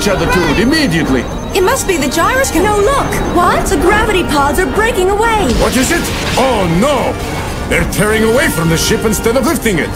each other to it immediately. It must be the gyroscope. No, look! What? The gravity pods are breaking away. What is it? Oh, no! They're tearing away from the ship instead of lifting it.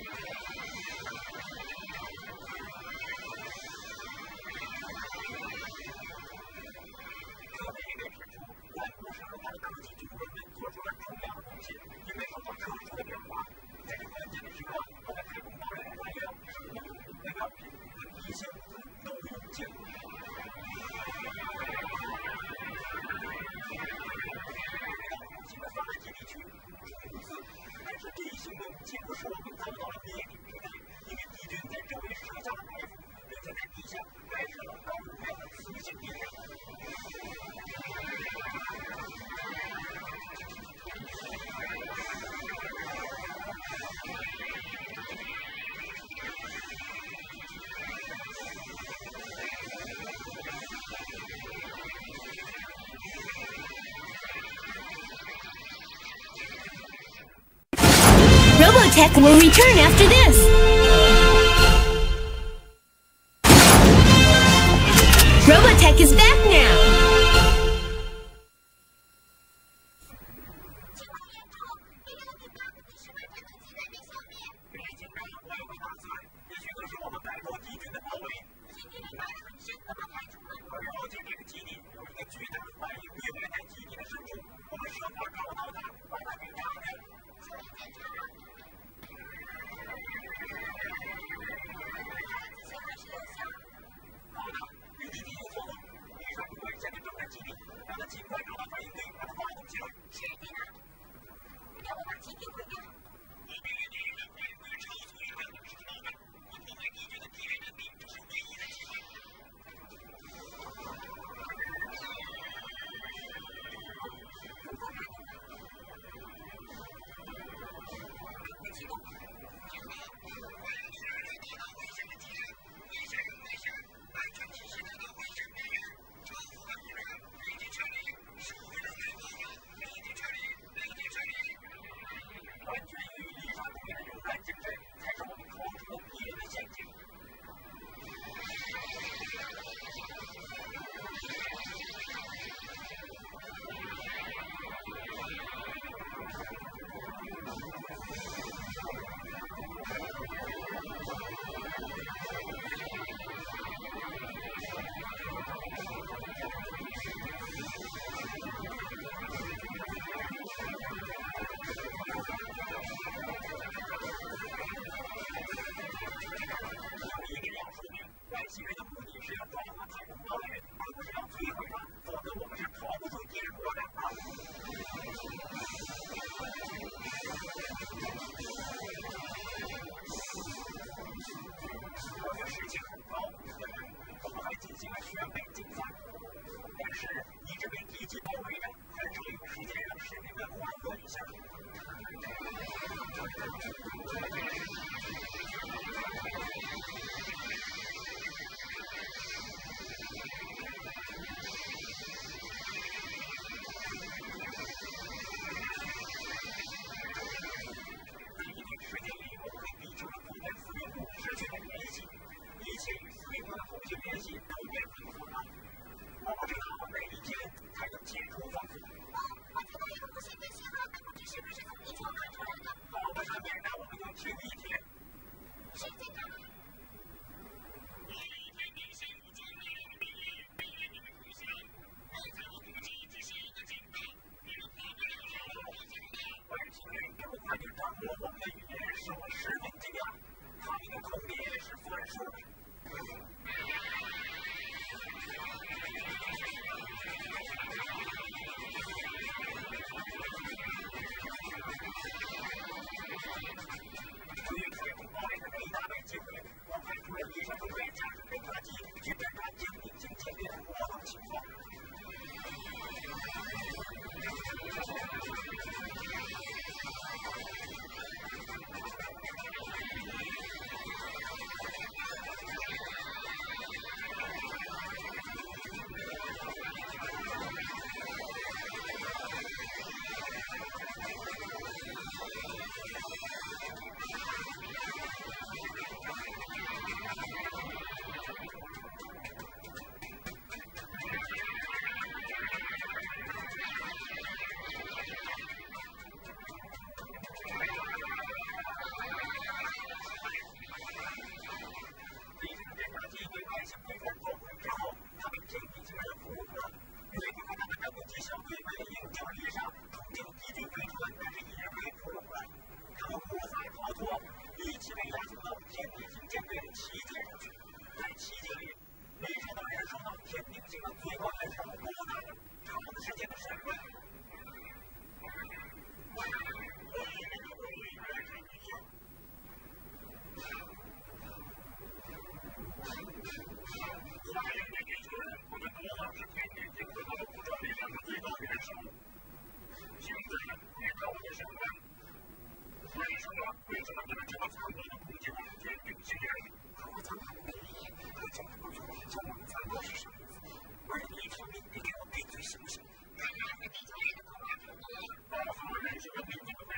这里应该指出在五十多年科技进步里做出了重要的贡献因为 Tech will return after this.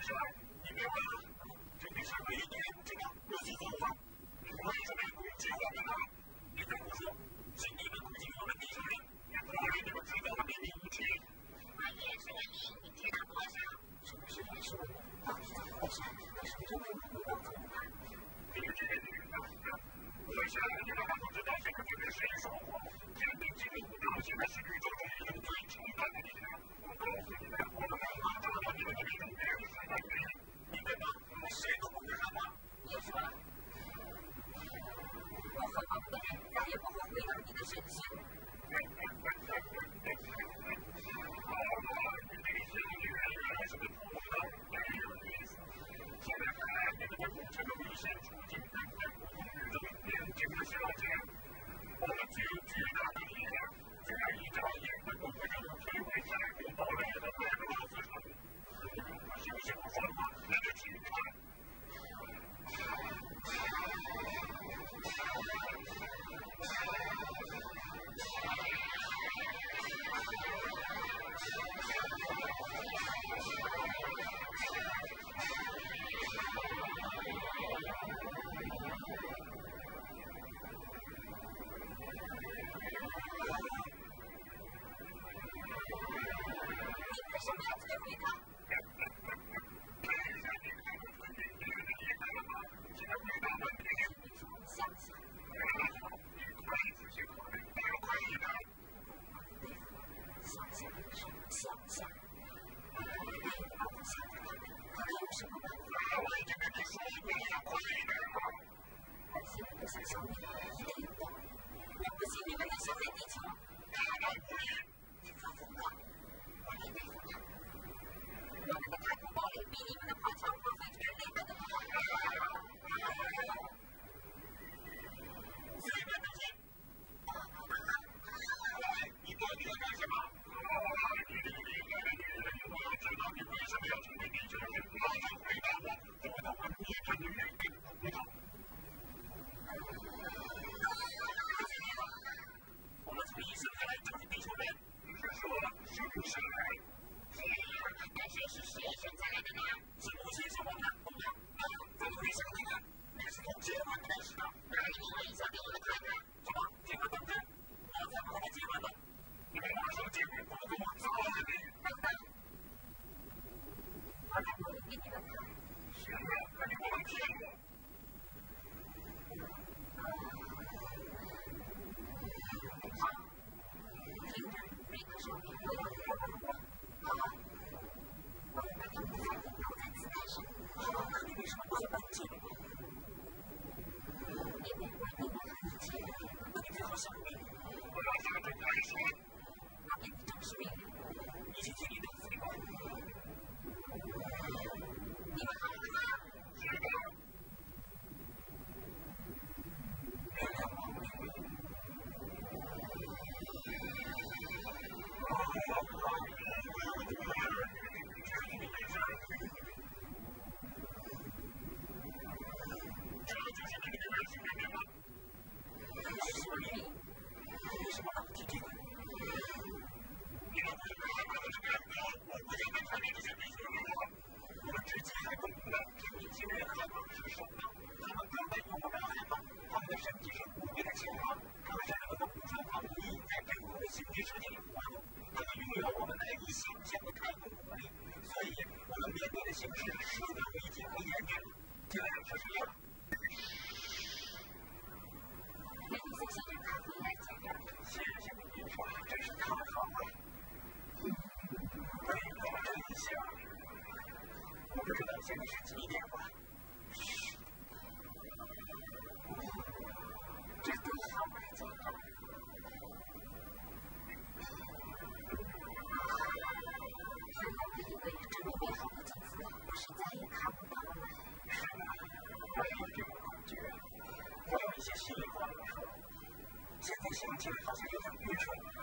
是吧你别问了这件事没一知道不知你为什么攻击我们呢你再胡说是你们攻击我们地球人也不让你们知道我们的秘密武器是文明你知道多少是我们的怎么回事为什么就没有人我你们这些女人啊啊我想你们还不知道现在这个谁说过现在这个舞蹈现在是宇宙不出。